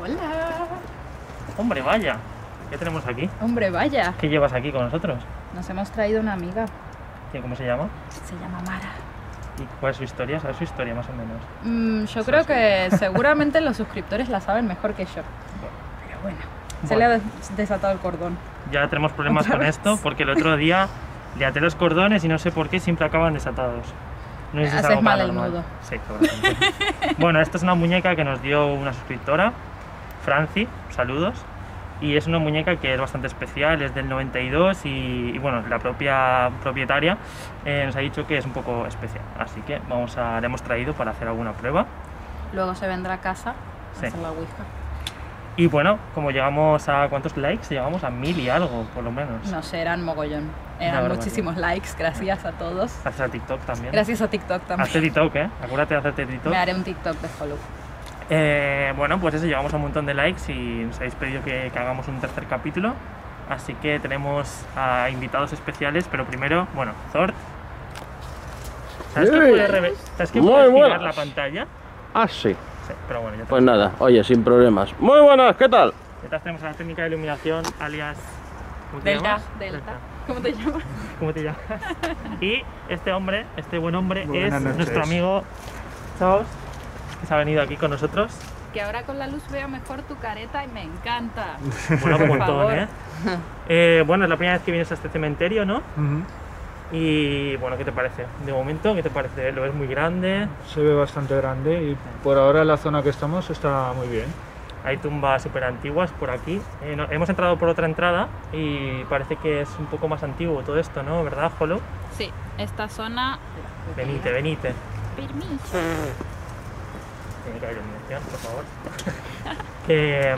Hola. Hombre, vaya. ¿Qué tenemos aquí? Hombre, vaya. ¿Qué llevas aquí con nosotros? Nos hemos traído una amiga. ¿Qué- ¿Cómo se llama? Se llama Mara. ¿Y cuál es su historia? ¿Sabes su historia más o menos? Mm, yo creo que seguramente los suscriptores la saben mejor que yo. Bueno, se le ha des- desatado el cordón. Ya tenemos problemas ¿Otra con esto porque el otro día le até los cordones y no sé por qué siempre acaban desatados. No es Haces algo mal el nudo. Sí, bueno, esta es una muñeca que nos dio una suscriptora, Franci, saludos. Y es una muñeca que es bastante especial, es del 92 y, y bueno, la propia propietaria eh, nos ha dicho que es un poco especial. Así que vamos a, la hemos traído para hacer alguna prueba. Luego se vendrá a casa a Sí. hacer la ouija. Y bueno, como llegamos a cuántos likes, llegamos a mil y algo, por lo menos. No sé, eran mogollón. Eran muchísimos likes, gracias a todos. Gracias a TikTok también. Gracias a TikTok Hazte también. TikTok, ¿eh? Acuérdate de hacerte TikTok. Me haré un TikTok de follow. Eh, bueno, pues eso, llevamos a un montón de likes y nos habéis pedido que, que hagamos un tercer capítulo. Así que tenemos a invitados especiales, pero primero, bueno, Zord. ¿Sabes que reve- ¿sabes que girar la pantalla? Ah, sí. Pero bueno, ya, Pues nada, oye, sin problemas. Muy buenas, ¿qué tal? detrás tenemos a la técnica de iluminación, alias... ¿cómo te Delta, llamas? Delta. ¿Cómo te llamas? ¿Cómo te llamas? y este hombre, este buen hombre, es noches. nuestro amigo Chaos, que se ha venido aquí con nosotros. Que ahora con la luz veo mejor tu careta y me encanta. Mola un montón. ¿eh? Eh, Bueno, es la primera vez que vienes a este cementerio, ¿no? Ujú. Y bueno, ¿qué te parece? De momento, ¿qué te parece? Lo ves muy grande, Se ve bastante grande y por ahora la zona que estamos está muy bien. hay tumbas súper antiguas por aquí. Eh, no- hemos entrado por otra entrada y parece que es un poco más antiguo todo esto, ¿no? ¿Verdad, Hollow? Sí, esta zona. Venite, venite. Permiso. Tiene que haber iluminación, por favor. que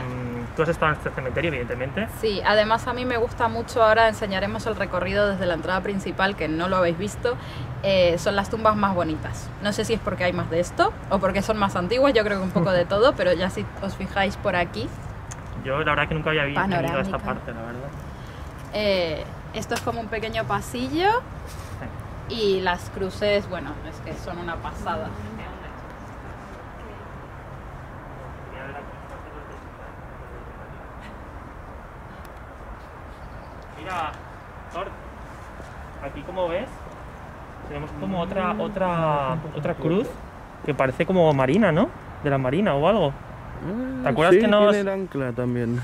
tú has estado en este cementerio, evidentemente. Sí, además a mí me gusta mucho, ahora enseñaremos el recorrido desde la entrada principal, que no lo habéis visto, eh, son las tumbas más bonitas. No sé si es porque hay más de esto o porque son más antiguas, yo creo que un poco de todo, pero ya si os fijáis por aquí, Yo la verdad que nunca había vi- venido a esta parte, la verdad. eh, esto es como un pequeño pasillo y las cruces, bueno, es que son una pasada. Mira, Thor, aquí como ves, tenemos como otra, otra, otra cruz que parece como marina, ¿no? De la marina o algo. ¿Te acuerdas sí, que nos- tiene el ancla también.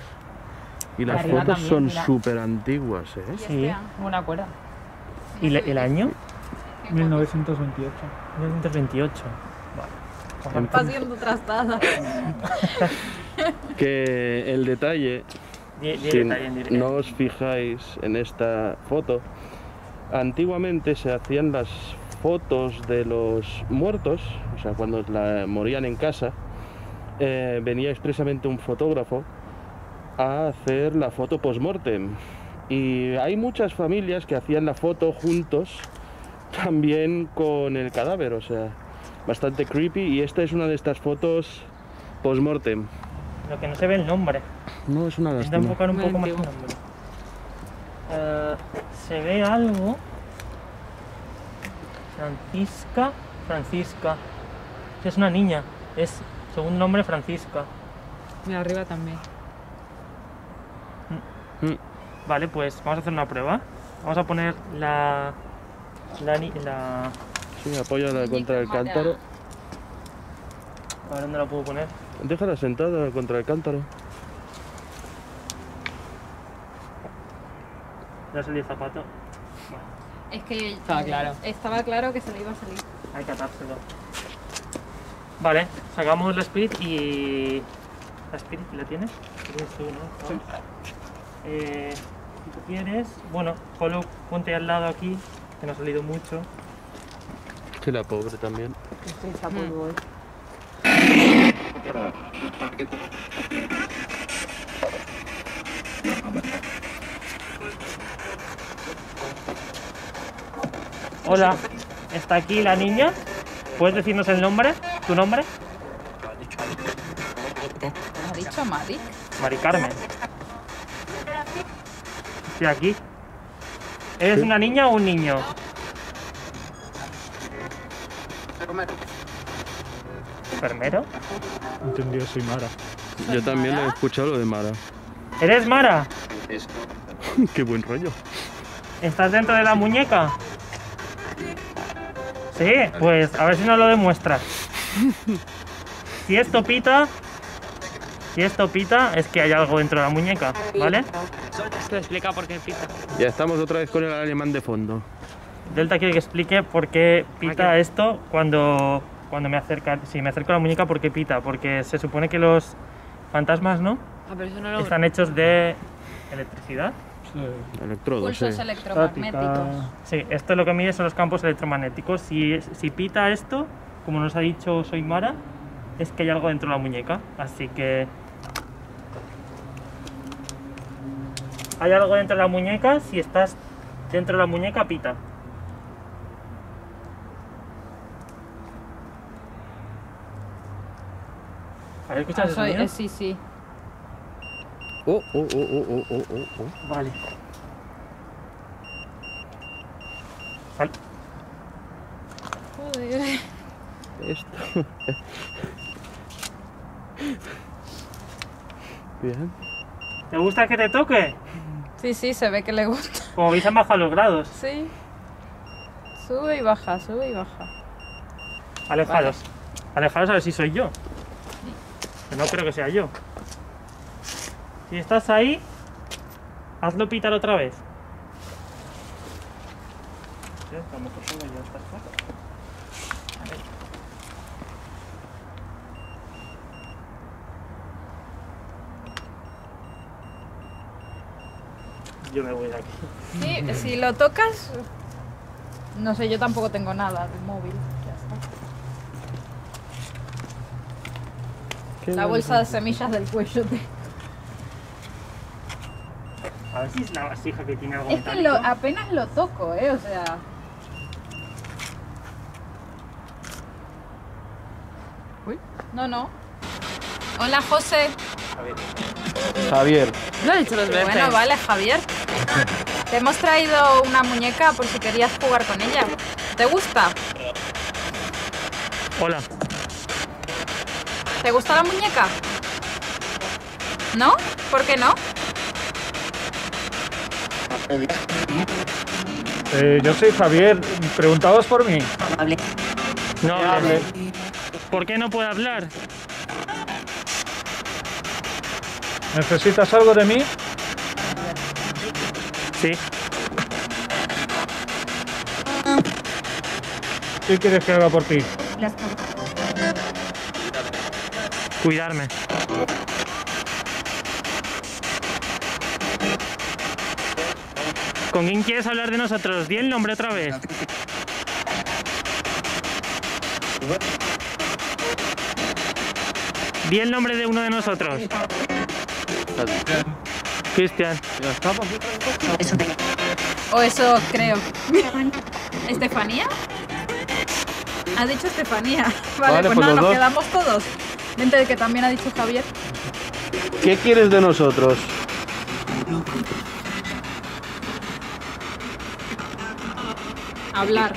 Y las Arriba fotos también, son mira. súper antiguas, ¿eh? Sí. ángel. Una cuerda. ¿Y le- el año? 1928. 1928. Vale. Está siendo trastada. Que el detalle, si no os fijáis en esta foto, antiguamente se hacían las fotos de los muertos, o sea, cuando la, morían en casa, eh, venía expresamente un fotógrafo a hacer la foto post-mortem. Y hay muchas familias que hacían la foto juntos también con el cadáver, o sea, bastante creepy. Y esta es una de estas fotos post-mortem. Lo que no se ve el nombre. No es una Intenta lástima. enfocar un poco más el nombre. Eh, se ve algo. Francisca. Francisca. Es una niña. Es segundo nombre Francisca. Mira, arriba también. Mm. Vale, pues vamos a hacer una prueba. Vamos a poner la. La. la Sí, apóyala contra el cántaro. a ver dónde la puedo poner. Déjala sentada contra el cántaro. Ya salí el zapato. Es que Estaba claro. Estaba claro que se le iba a salir. Hay que atárselo. Vale, sacamos la Spirit y. ¿La Spirit la tienes? Tú, ¿no? Sí. Eh, si tú quieres. Bueno, Hollow, ponte al lado aquí, que no ha salido mucho. Que la pobre también. Estoy Hola, ¿está aquí la niña? ¿Puedes decirnos el nombre? ¿Tu nombre? ¿Has dicho? dicho Mari? Mari Carmen. Estoy aquí. ¿Eres Sí. una niña o un niño? ¿Enfermero? Entendido, soy Mara. Yo también he escuchado lo de Mara. ¿Eres Mara? Qué buen rollo. ¿Estás dentro de la muñeca? Sí, pues a ver si nos lo demuestras. Si esto pita, si esto pita, es que hay algo dentro de la muñeca, ¿vale? Te explica por qué pita. Ya estamos otra vez con el alemán de fondo. Delta quiere que explique por qué pita esto cuando, cuando me acerca, si me acerco a la muñeca, ¿por qué pita? Porque se supone que los fantasmas, ¿no? Ah, pero eso no lo... Están hechos de electricidad. Electrodos, sí. Pulsos electromagnéticos. Sí, esto lo que mide son los campos electromagnéticos. Si, si pita esto, como nos ha dicho Soy Mara, es que hay algo dentro de la muñeca. Así que. Hay algo dentro de la muñeca. Si estás dentro de la muñeca, pita. ¿Has Ah, escuchado ese soy- sonido? eh, sí, sí. Oh, oh, oh, oh, oh, oh, oh, oh. Vale. Sal. Joder. Esto. Bien. ¿Te gusta que te toque? Sí, sí, se ve que le gusta. Como veis han bajado los grados. Sí. Sube y baja, sube y baja. Alejaros. Alejaros a ver si soy yo. Que no creo que sea yo. Si estás ahí, hazlo pitar otra vez. Yo, estas cosas. A ver. Yo me voy de aquí. Sí, si lo tocas. No sé, yo tampoco tengo nada de móvil. Ya está. Qué La bolsa de semillas del cuello. te- A ver si es la vasija que tiene algo Es que lo, apenas lo toco, ¿eh? O sea. Uy. No, no. Hola, José. Javier, Lo he dicho veces. Bueno, vale, Javier. Te hemos traído una muñeca por si querías jugar con ella. ¿Te gusta? Hola. ¿Te gusta la muñeca? ¿No? ¿Por qué no? Eh, yo soy Javier. ¿Preguntabas por mí? No hable. ¿Por qué no puede hablar? ¿Necesitas algo de mí? Sí. ¿Qué quieres que haga por ti? Cuidarme. ¿Con quién quieres hablar de nosotros? Di el nombre otra vez. Di el nombre de uno de nosotros. Cristian. O eso creo. ¿Estefanía? ¿Has dicho Estefanía? Vale, Vale, pues pues nada, nos dos. quedamos todos. Vente, que también ha dicho Javier. ¿Qué quieres de nosotros? Hablar.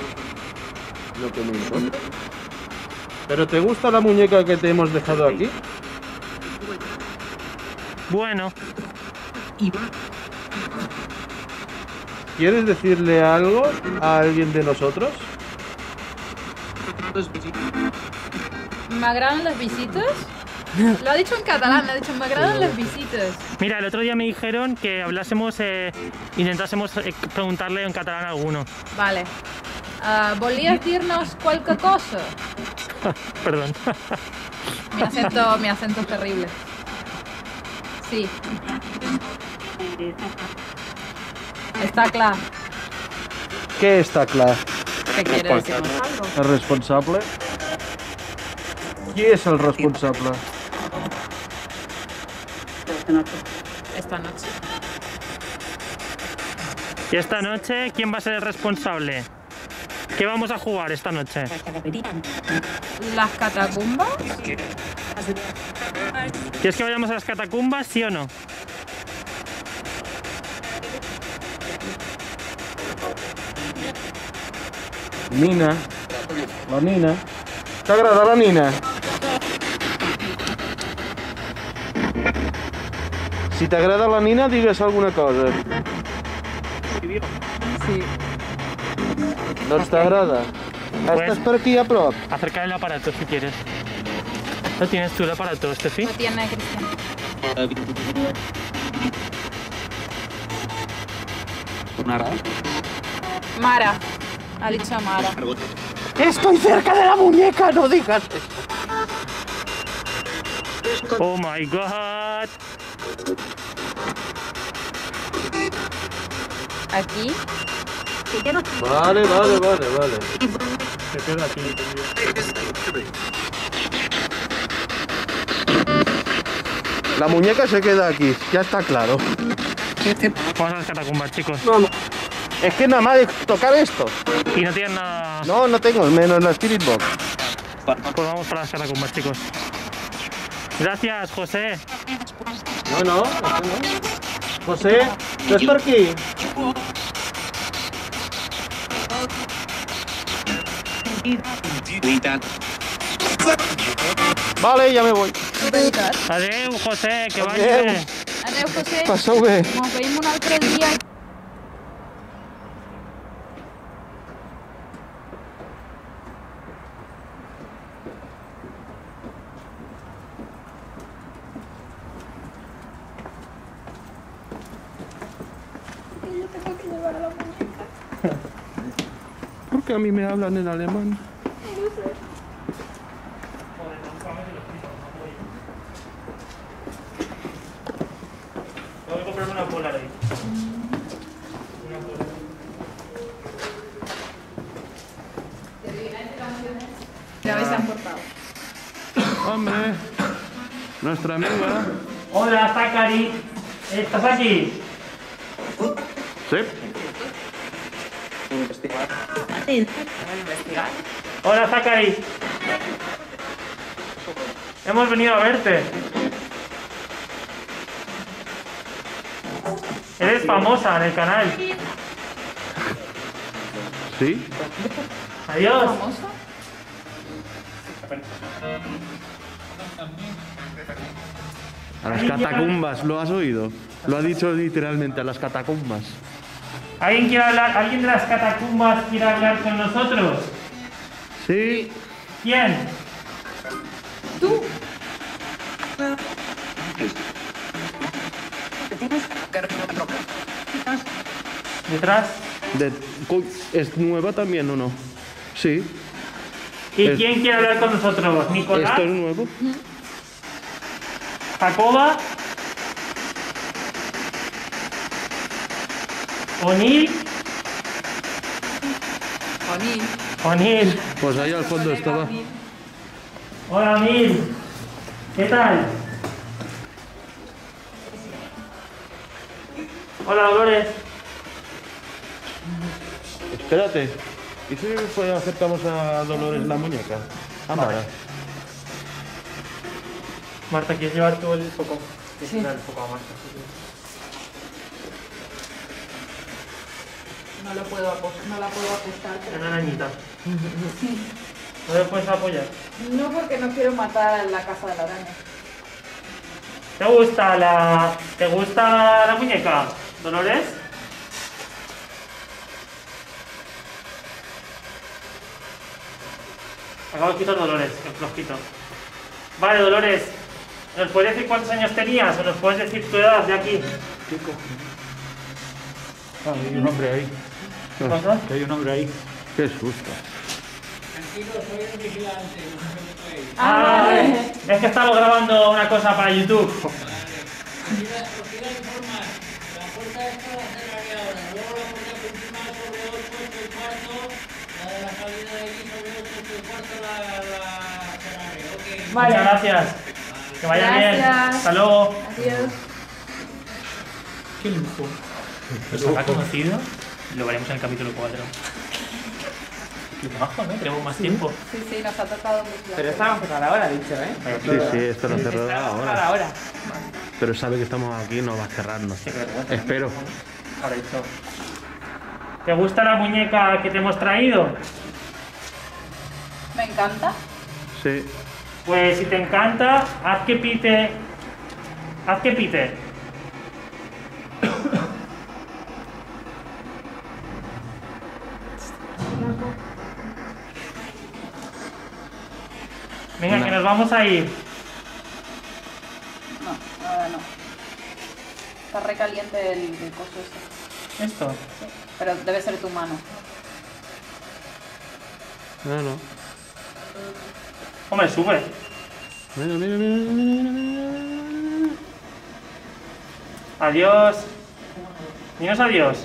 Lo que me importa. ¿Pero te gusta la muñeca que te hemos dejado aquí? Bueno, ¿Quieres decirle algo a alguien de nosotros? ¿Me agradan las visitas? Lo ha dicho en catalán, ha dicho, me agradan las visitas. mira, el otro día me dijeron que hablásemos, eh, intentásemos eh, preguntarle en catalán a alguno. Vale. Ah, ¿Volías decirnos cualquier cosa? Perdón. Mi acento, mi acento es terrible. Sí. Está claro. ¿Qué está claro? ¿Qué quiere decirnos algo? ¿El responsable? Qui és el responsable? Esta noche. Y esta noche, ¿quién va a ser el responsable? ¿Qué vamos a jugar esta noche? ¿Las catacumbas? ¿Quieres que vayamos a las catacumbas, sí o no? Nina. La Nina. T'agrada la Nina? Si t'agrada la Nina, digues alguna cosa. Sí. Doncs t'agrada. Estàs per aquí a prop? Acerca el aparato si quieres. ¿No tienes tú el aparato, Estefi? No tiene Cristian. Mara. Ha dicho Mara. Estoy cerca de la muñeca, no digas Oh my god. Aquí. Vale, vale, vale, vale. Se queda aquí. La muñeca se queda aquí, ya está claro. Vamos a las catacumbas, chicos. Es que nada más de tocar esto. Y no tienen nada. No, no tengo, menos la Spirit Box. Pues vamos para las catacumbas, chicos. Gracias, José. No, no, este no. José, ¿estás por aquí? Vale, ya me voy. Adeu, José, que bé. Adeu, José. Passeu bé. Nos veiem un altre dia. ¿Por qué a mí me hablan en alemán? Voy a comprarme una Polaroid. Ya ves, se han portado. Hombre, nuestra amiga. Hola, Zachary. ¿Estás aquí? Sí. Hola, Zachary. Hemos venido a verte. Eres famosa en el canal. ¿Sí? Adiós. ¿Famosa? A las catacumbas, ¿lo has oído? Lo ha dicho literalmente, a las catacumbas. ¿Alguien quiere hablar? ¿Alguien de las catacumbas quiere hablar con nosotros? Sí. ¿Quién? ¿Detrás? De- ¿Es nueva también o no? Sí. ¿Y Es- quién quiere hablar con nosotros? ¿Nicolás? ¿Esto es nuevo? ¿Jacoba? ¿O'Neill? Oni. O'Neill. Pues ahí al fondo estaba. Hola, O'Neill. ¿Qué tal? Hola, Dolores. Espérate. ¿Y si pues acercamos a Dolores la muñeca? A Mara. Marta, ¿quieres llevar tú el foco? Sí. El foco a Marta. No lo puedo apostar, no la puedo apostar. Es una arañita. ¿No le puedes apoyar? No porque no quiero matar a la casa de la araña. ¿Te gusta la... ¿Te gusta la muñeca, Dolores? Acabo de quitar Dolores, el flojito. Vale, Dolores. ¿Nos puedes decir cuántos años tenías o nos puedes decir tu edad de aquí? Ah, hay un hombre ahí. ¿Qué pasa? Que hay un hombre ahí. Qué susto. Ah, vale. Es que estamos grabando una cosa para YouTube. Muchas gracias. Que vaya bien. Hasta luego. Adiós. Qué lujo. ¿Los habrá conocido? Lo veremos en el capítulo 4. Qué bajo, ¿no? Tenemos más tiempo. Sí, sí, nos ha tocado mucho. Pero esta vamos a empezar ahora, dicho, ¿eh? Sí, sí, esto lo empezar ahora. ahora. Pero sabe que estamos aquí, no va a cerrarnos. Vergüenza. Espero. Ahora. ¿Te gusta la muñeca que te hemos traído? Me encanta. Sí. Pues si te encanta, haz que pite. Haz que pite. Vamos a ir. No, ahora no. Está recaliente el, el coso ese. Esto. Sí, Pero debe ser tu mano. No, no. Hombre, sube. Mira, mira, mira, mira, mira, mira, mira. Adiós. Dinos adiós.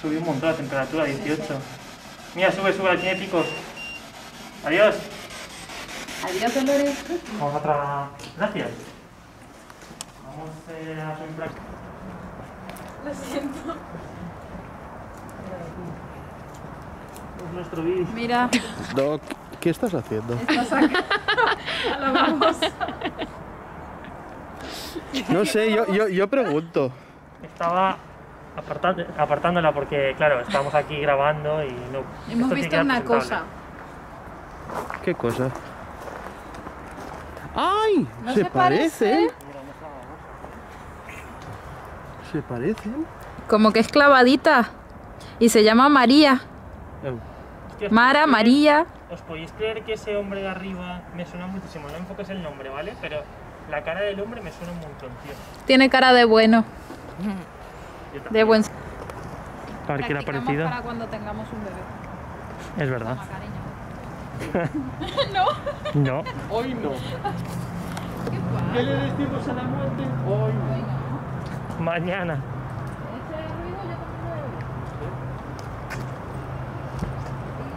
Subió un montón la temperatura, 18. Mira, sube, sube, tiene picos. Adiós. Adiós, Dolores. Vamos a otra. Gracias. Vamos eh, a hacer un plan. Lo siento. Es nuestro vídeo. Mira, Doc, ¿qué estás haciendo? estás acá. Vamos. No sé, yo, yo, yo pregunto. Estaba apartándola porque, claro, estamos aquí grabando y no. Hemos visto una cosa. ¿Qué cosa? ¡Ay! ¿No se, se parece? parecen. Se parecen. Como que es clavadita. Y se llama María. Hostia, ¿os Mara, María. ¿Os podéis creer que ese hombre de arriba me suena muchísimo? No enfoques el nombre, ¿vale? Pero la cara del hombre me suena un montón, tío. Tiene cara de bueno. De buen. A ver qué le ha parecido. para cuando tengamos un bebé. Es verdad. Cariño. No. Hoy no. ¿Qué pasa? ¿Qué le decimos a la muerte? Hoy no. Mañana. Oído.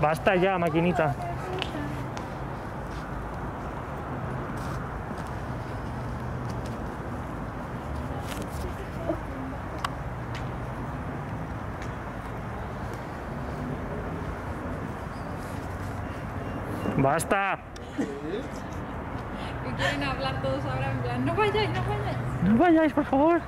Basta ya, maquinita. Basta. Que quieren hablar todos ahora en plan, no vayáis, no vayáis. No vayáis, por favor.